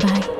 bye